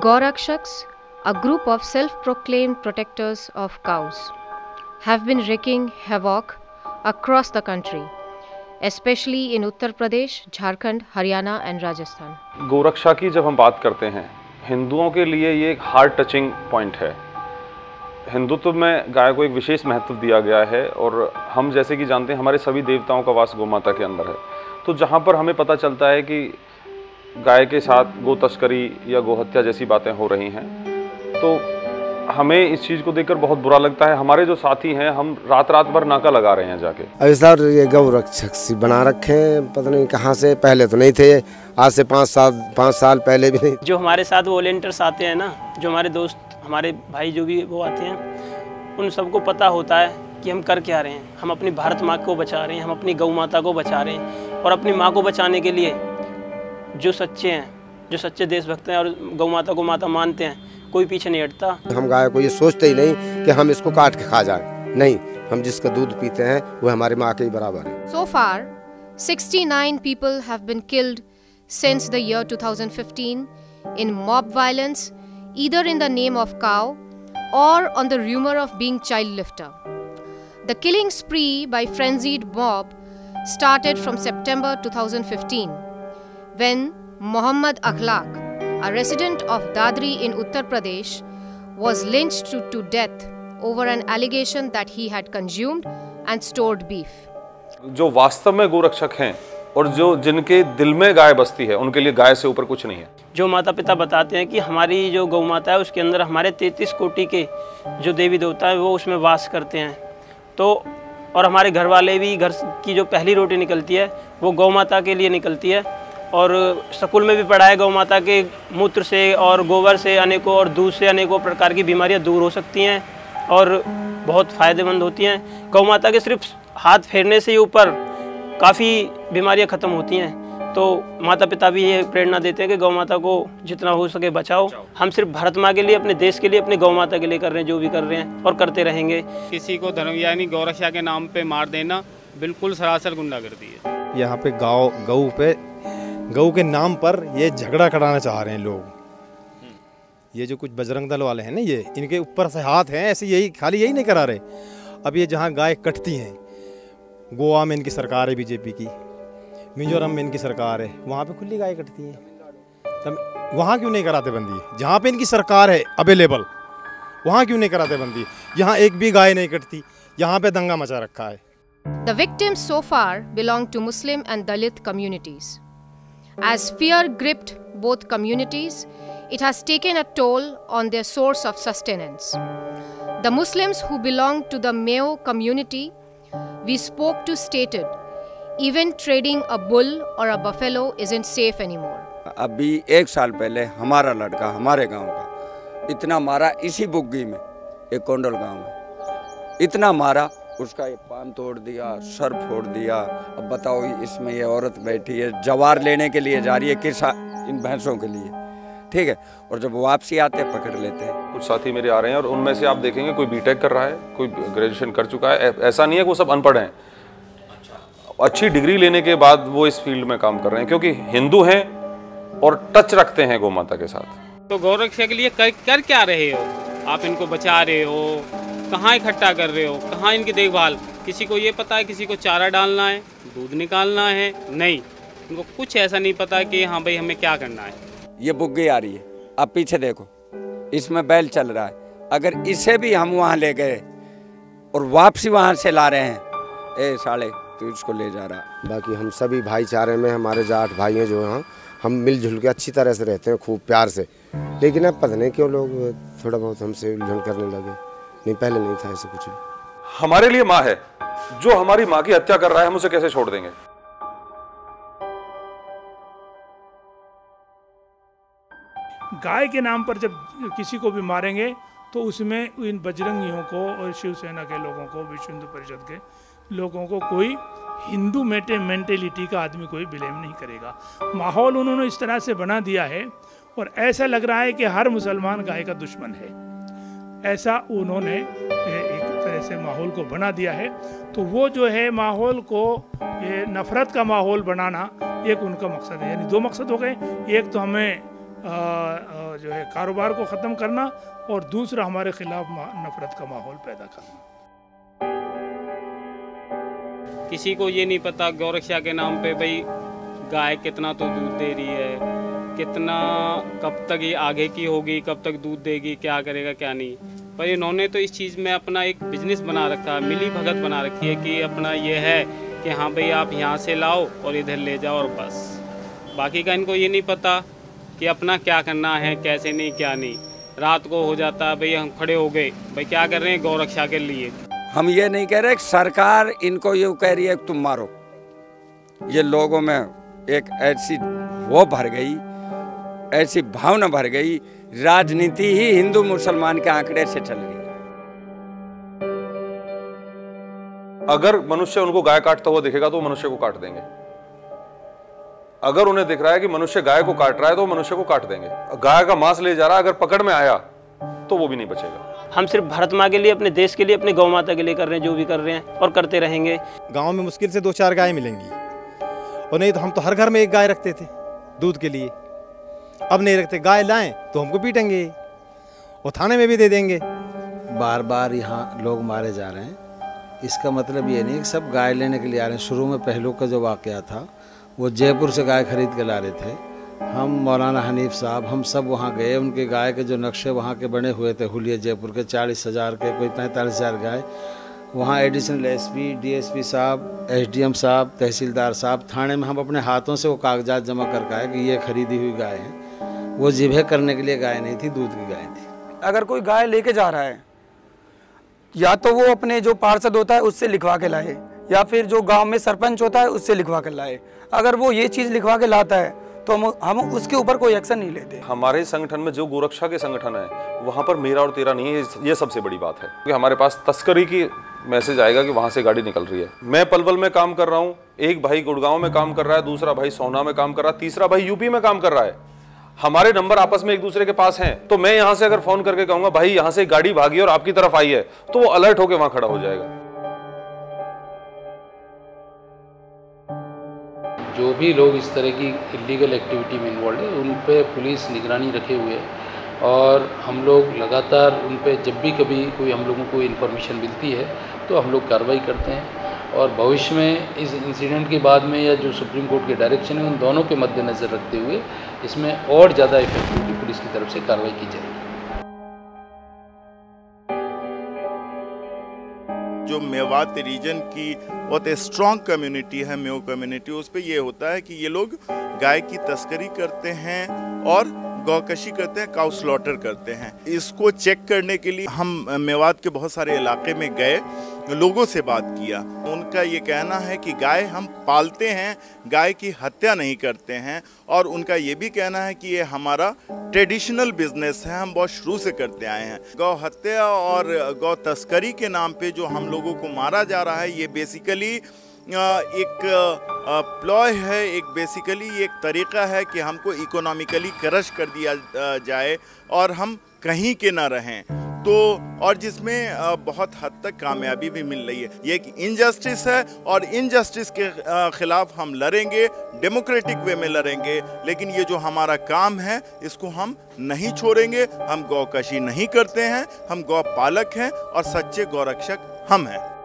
Gorakshaks, a group of self proclaimed protectors of cows, have been wreaking havoc across the country, especially in Uttar Pradesh, Jharkhand, Haryana, and Rajasthan. गोरक्षा की जब हम बात करते हैं हिंदुओं के लिए ये एक हार्ट टचिंग पॉइंट है हिंदुत्व में गाय को एक विशेष महत्व दिया गया है और हम जैसे कि जानते हैं हमारे सभी देवताओं का वास गौमाता के अंदर है तो जहाँ पर हमें पता चलता है कि गाय के साथ गो तस्करी या गोहत्या जैसी बातें हो रही हैं। तो हमें इस चीज़ को देखकर बहुत बुरा लगता है। हमारे जो साथी हैं हम रात रात भर नाका लगा रहे हैं जाके। अभी सर ये गौ रक्षक सी बना रखे हैं। पता नहीं कहाँ से पहले तो नहीं थे। आज से पाँच साल पाँच साल पहले भी नहीं। जो हमारे साथ वॉलेंटियर्स आते हैं ना जो हमारे दोस्त हमारे भाई जो भी वो आते हैं उन सबको पता होता है कि हम कर क्या रहे हैं। हम अपनी भारत माँ को बचा रहे हैं हम अपनी गौ माता को बचा रहे हैं और अपनी माँ को बचाने के लिए जो सच्चे हैं जो सच्चे देशभक्त हैं और गौ माता को माता मानते हैं कोई पीछे नहीं हटता। हम गाय को ये सोचते ही नहीं कि हम इसको काट के खा जाए। नहीं हम जिसका दूध पीते हैं वो हमारी माँ के ही बराबर है। So far sixty nine people have been killed since the year two thousand fifteen in mob violence either in the name of cow or on the rumour of being child lifter the killing spree by frenzied mob started from September two thousand fifteen when Muhammad Akhlaq, a resident of Dadri in Uttar Pradesh, was lynched to, to death over an allegation that he had consumed and stored beef. जो वास्तव में गोरक्षक हैं और जो जिनके दिल में गाय बसती है उनके लिए गाय से ऊपर कुछ नहीं है। जो माता पिता बताते हैं कि हमारी जो गौ माता है उसके अंदर हमारे तैंतीस कोटि के जो देवी देवता है वो उसमें वास करते हैं। तो और हमारे घर वाले भी घर की जो पहली रोटी निकलती है वो गौ माता के लिए निकलती है। और स्कूल में भी पढ़ा है गौ माता के मूत्र से और गोबर से अनेकों और दूध से अनेकों प्रकार की बीमारियाँ दूर हो सकती हैं और बहुत फ़ायदेमंद होती हैं। गौ माता के सिर्फ़ हाथ फेरने से ही ऊपर काफ़ी बीमारियाँ ख़त्म होती हैं। तो माता पिता भी ये प्रेरणा देते हैं कि गौ माता को जितना हो सके बचाओ। हम सिर्फ़ भारत माँ के लिए अपने देश के लिए अपने गौ माता के लिए कर रहे हैं जो भी कर रहे हैं और करते रहेंगे। किसी को धर्म यानी गौरक्षा के नाम पे मार देना बिल्कुल सरासर गुंडागर्दी है। यहाँ पे गाँव गऊ पे गऊ के नाम पर ये झगड़ा कराना चाह रहे हैं लोग। ये जो कुछ बजरंग दल वाले हैं ना ये, इनके ऊपर से हाथ हैं, ऐसे यही, खाली यही नहीं करा रहे। अब ये जहाँ गाय कटती हैं, गोवा में इनकी सरकार है बीजेपी की, मिजोरम में इनकी सरकार है, वहाँ पे खुली गाय कटती हैं। तब वहाँ क्यों नहीं कराते बंदी? जहाँ पे इनकी सरकार है अवेलेबल वहाँ क्यों नहीं कराते बंदी? यहाँ एक भी गाय नहीं कटती, यहाँ पे दंगा मचा रखा है। The victims so far belong to Muslim and Dalit communities. As fear gripped both communities, it has taken a toll on their source of sustenance. The Muslims who belong to the Mayo community we spoke to stated even trading a bull or a buffalo isn't safe anymore. अभी एक साल पहले हमारा लड़का हमारे गांव का इतना मारा इसी बुग्गी में एक कोंडल गांव में इतना मारा उसका ये पान तोड़ दिया सर फोड़ दिया। अब बताओ इसमें ये औरत बैठी है जवार लेने के लिए जा रही है किस इन भैंसों के लिए? ठीक है? और जब वापसी आते हैं पकड़ लेते हैं। कुछ साथी मेरे आ रहे हैं और उनमें से आप देखेंगे कोई बीटेक कर रहा है कोई ग्रेजुएशन कर चुका है। ऐसा नहीं है कि वो सब अनपढ़ हैं। अच्छी डिग्री लेने के बाद वो इस फ़ील्ड में काम कर रहे हैं क्योंकि हिंदू हैं और टच रखते हैं गौ माता के साथ। तो गौरक्षा के लिए कर, कर क्या रहे हो? आप इनको बचा रहे हो? कहाँ इकट्ठा कर रहे हो? कहाँ इनकी देखभाल? किसी को ये पता है किसी को चारा डालना है दूध निकालना है? नहीं। इनको कुछ ऐसा नहीं पता कि हाँ भाई हमें क्या करना है। ये बुग्गी आ रही है। अब पीछे देखो। इसमें बैल चल रहा है। अगर इसे भी हम वहाँ ले गए और वापसी वहाँ से ला रहे हैं ए साले तू इसको ले जा रहा। बाकी हम सभी भाईचारे में हमारे जाट भाई हैं जो यहाँ हम मिलजुल के अच्छी तरह से रहते हैं खूब प्यार से। लेकिन अब पता नहीं क्यों लोग थोड़ा बहुत हमसे उलझन करने लगे। नहीं पहले नहीं था ऐसा कुछ हमारे लिए माँ है। जो हमारी माँ की हत्या कर रहा है हम उसे कैसे छोड़ देंगे? गाय के नाम पर जब किसी को भी मारेंगे तो उसमें इन बजरंगियों को और शिवसेना के लोगों को विश्व हिंदू परिषद के लोगों को कोई हिंदू मेटे मेंटेलिटी का आदमी कोई ब्लेम नहीं करेगा। माहौल उन्होंने इस तरह से बना दिया है और ऐसा लग रहा है कि हर मुसलमान गाय का दुश्मन है। ऐसा उन्होंने एक तरह से माहौल को बना दिया है। तो वो जो है माहौल को, ये नफ़रत का माहौल बनाना एक उनका मकसद है। यानी दो मकसद हो गए। एक तो हमें जो है कारोबार को ख़त्म करना और दूसरा हमारे खिलाफ नफ़रत का माहौल पैदा करना। किसी को ये नहीं पता गौरक्षा के नाम पे, भाई, गाय कितना तो दूध दे रही है। कितना, कब तक ये आगे की होगी, कब तक दूध देगी, क्या करेगा, क्या नहीं? पर इन्होंने तो इस चीज़ में अपना एक बिज़नेस बना रखा है मिली भगत बना रखी है कि अपना ये है कि हाँ भाई आप यहाँ से लाओ और इधर ले जाओ और बस। बाकी का इनको ये नहीं पता कि अपना क्या करना है, कैसे नहीं, क्या नहीं। रात को हो जाता है भाई हम खड़े हो गए। भाई क्या कर रहे हैं? गौ रक्षा के लिए। हम ये नहीं कह रहे सरकार इनको ये कह रही है तुम मारो। ये लोगों में एक ऐसी वो भर गई ऐसी भावना भर गई राजनीति ही हिंदू मुसलमान के आंकड़े से चल रही अगर मनुष्य उनको गाय काटता हुआ दिखेगा तो मनुष्य को काट देंगे। अगर उन्हें दिख रहा है कि मनुष्य गाय को काट रहा है तो मनुष्य को काट देंगे। गाय का मांस ले जा रहा है अगर पकड़ में आया तो वो भी नहीं बचेगा। हम सिर्फ़ भारत माँ के लिए अपने देश के लिए अपने गौ माता के लिए कर रहे हैं जो भी कर रहे हैं और करते रहेंगे। गाँव में मुश्किल से दो चार गाय मिलेंगी। और नहीं तो हम तो हर घर में एक गाय रखते थे दूध के लिए। अब नहीं रखते, गाय लाएँ तो हमको पीटेंगे। और थाने में भी दे देंगे। बार बार यहाँ लोग मारे जा रहे हैं। इसका मतलब ये नहीं कि सब गाय लेने के लिए आ रहे हैं। शुरू में पहलू का जो वाक़ था, वो जयपुर से गाय खरीद के ला रहे थे। हम मौलाना हनीफ साहब, हम सब वहाँ गए। उनके गाय के जो नक्शे वहाँ के बने हुए थे, हुलिया जयपुर के, चालीस हज़ार के, कोई पैंतालीस हज़ार गाय। वहाँ एडिशनल एसपी, डीएसपी साहब, एसडीएम साहब, तहसीलदार साहब, थाने में हम अपने हाथों से वो कागजात जमा करके आए कि ये खरीदी हुई गाय है। वो जिभे करने के लिए गाय नहीं थी दूध की गाय थी। अगर कोई गाय लेके जा रहा है या तो वो अपने जो पार्षद होता है उससे लिखवा के लाए या फिर जो गाँव में सरपंच होता है उससे लिखवा के लाए। अगर वो ये चीज़ लिखवा के लाता है तो हम हम उसके ऊपर कोई एक्शन नहीं लेते। हमारे संगठन में जो गोरक्षा के संगठन है वहाँ पर मेरा और तेरा नहीं है ये सबसे बड़ी बात है। कि हमारे पास तस्करी की मैसेज आएगा कि वहाँ से गाड़ी निकल रही है। मैं पलवल में काम कर रहा हूँ एक भाई गुड़गांव में काम कर रहा है दूसरा भाई सोना में काम कर रहा है तीसरा भाई यूपी में काम कर रहा है। हमारे नंबर आपस में एक दूसरे के पास हैं तो मैं यहाँ से अगर फ़ोन करके कहूँगा, भाई, यहाँ से गाड़ी भागी और आपकी तरफ़ आई है तो वो अलर्ट होकर वहाँ खड़ा हो जाएगा। जो भी लोग इस तरह की इलीगल एक्टिविटी में इन्वॉल्व है, उन पर पुलिस निगरानी रखे हुए है। और हम लोग लगातार उन पर जब भी कभी कोई हम लोगों को इन्फॉर्मेशन मिलती है तो हम लोग कार्रवाई करते हैं। और भविष्य में इस इंसिडेंट के बाद में या जो सुप्रीम कोर्ट के डायरेक्शन है, उन दोनों के मद्देनज़र रखते हुए इसमें और ज़्यादा इफेक्टिवली पुलिस की तरफ़ से कार्रवाई की जाएगी। जो मेवात रीजन की बहुत स्ट्रॉन्ग कम्युनिटी है मेो कम्युनिटी उस पर यह होता है कि ये लोग गाय की तस्करी करते हैं और गौकशी करते हैं काउ स्लॉटर करते हैं। इसको चेक करने के लिए हम मेवात के बहुत सारे इलाके में गए, लोगों से बात किया। उनका ये कहना है कि गाय हम पालते हैं, गाय की हत्या नहीं करते हैं, और उनका ये भी कहना है कि ये हमारा ट्रेडिशनल बिज़नेस है, हम बहुत शुरू से करते आए हैं। गौ हत्या और गौ तस्करी के नाम पे जो हम लोगों को मारा जा रहा है, ये बेसिकली एक प्लॉय है, एक बेसिकली एक तरीका है कि हमको इकोनॉमिकली क्रश कर दिया जाए और हम कहीं के ना रहें। तो और जिसमें बहुत हद तक कामयाबी भी मिल रही है। ये एक इनजस्टिस है और इनजस्टिस के खिलाफ हम लड़ेंगे डेमोक्रेटिक वे में लड़ेंगे, लेकिन ये जो हमारा काम है, इसको हम नहीं छोड़ेंगे, हम गौकशी नहीं करते हैं, हम गौ पालक हैं और सच्चे गौरक्षक हम हैं।